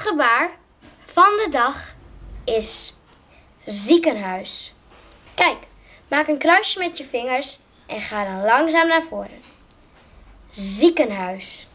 gebaar van de dag is ziekenhuis. Kijk, maak een kruisje met je vingers en ga dan langzaam naar voren. Ziekenhuis.